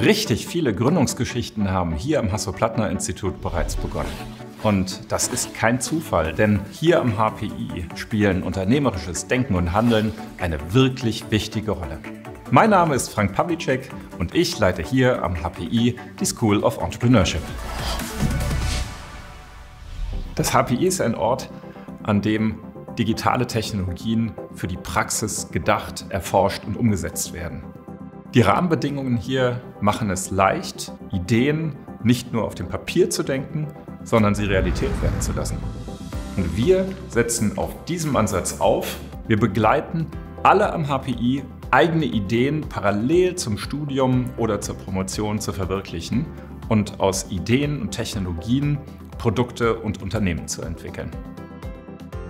Richtig viele Gründungsgeschichten haben hier am Hasso-Plattner-Institut bereits begonnen. Und das ist kein Zufall, denn hier am HPI spielen unternehmerisches Denken und Handeln eine wirklich wichtige Rolle. Mein Name ist Frank Pawlicek und ich leite hier am HPI die School of Entrepreneurship. Das HPI ist ein Ort, an dem digitale Technologien für die Praxis gedacht, erforscht und umgesetzt werden. Die Rahmenbedingungen hier machen es leicht, Ideen nicht nur auf dem Papier zu denken, sondern sie Realität werden zu lassen. Und wir setzen auf diesem Ansatz auf. Wir begleiten alle am HPI, eigene Ideen parallel zum Studium oder zur Promotion zu verwirklichen und aus Ideen und Technologien Produkte und Unternehmen zu entwickeln.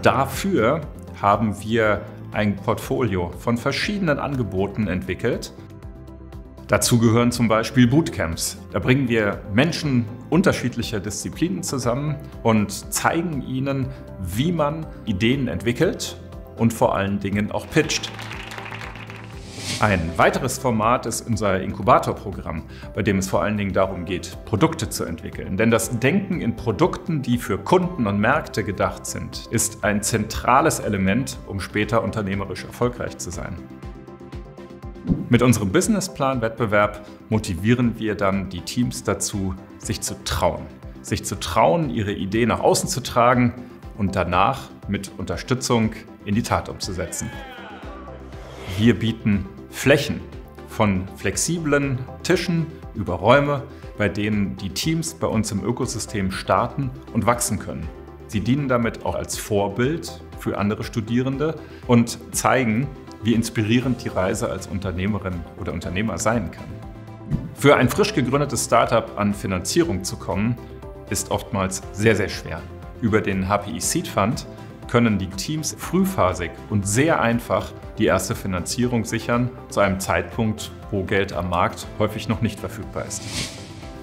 Dafür haben wir ein Portfolio von verschiedenen Angeboten entwickelt. Dazu gehören zum Beispiel Bootcamps. Da bringen wir Menschen unterschiedlicher Disziplinen zusammen und zeigen ihnen, wie man Ideen entwickelt und vor allen Dingen auch pitcht. Ein weiteres Format ist unser Inkubatorprogramm, bei dem es vor allen Dingen darum geht, Produkte zu entwickeln. Denn das Denken in Produkten, die für Kunden und Märkte gedacht sind, ist ein zentrales Element, um später unternehmerisch erfolgreich zu sein. Mit unserem Businessplan-Wettbewerb motivieren wir dann die Teams dazu, sich zu trauen. Sich zu trauen, ihre Idee nach außen zu tragen und danach mit Unterstützung in die Tat umzusetzen. Wir bieten Flächen von flexiblen Tischen über Räume, bei denen die Teams bei uns im Ökosystem starten und wachsen können. Sie dienen damit auch als Vorbild für andere Studierende und zeigen, wie inspirierend die Reise als Unternehmerin oder Unternehmer sein kann. Für ein frisch gegründetes Startup an Finanzierung zu kommen, ist oftmals sehr, sehr schwer. Über den HPI Seed Fund können die Teams frühphasig und sehr einfach die erste Finanzierung sichern, zu einem Zeitpunkt, wo Geld am Markt häufig noch nicht verfügbar ist.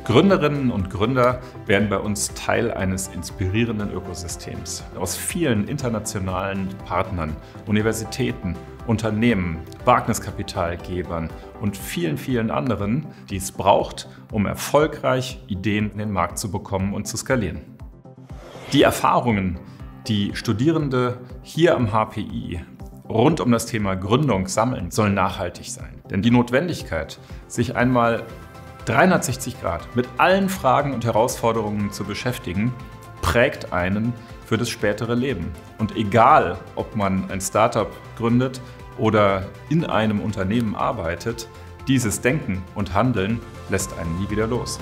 Gründerinnen und Gründer werden bei uns Teil eines inspirierenden Ökosystems aus vielen internationalen Partnern, Universitäten, Unternehmen, Wagniskapitalgebern und vielen, vielen anderen, die es braucht, um erfolgreich Ideen in den Markt zu bekommen und zu skalieren. Die Erfahrungen, die Studierende hier am HPI rund um das Thema Gründung sammeln, sollen nachhaltig sein. Denn die Notwendigkeit, sich einmal 360 Grad mit allen Fragen und Herausforderungen zu beschäftigen, prägt einen für das spätere Leben. Und egal, ob man ein Startup gründet oder in einem Unternehmen arbeitet, dieses Denken und Handeln lässt einen nie wieder los.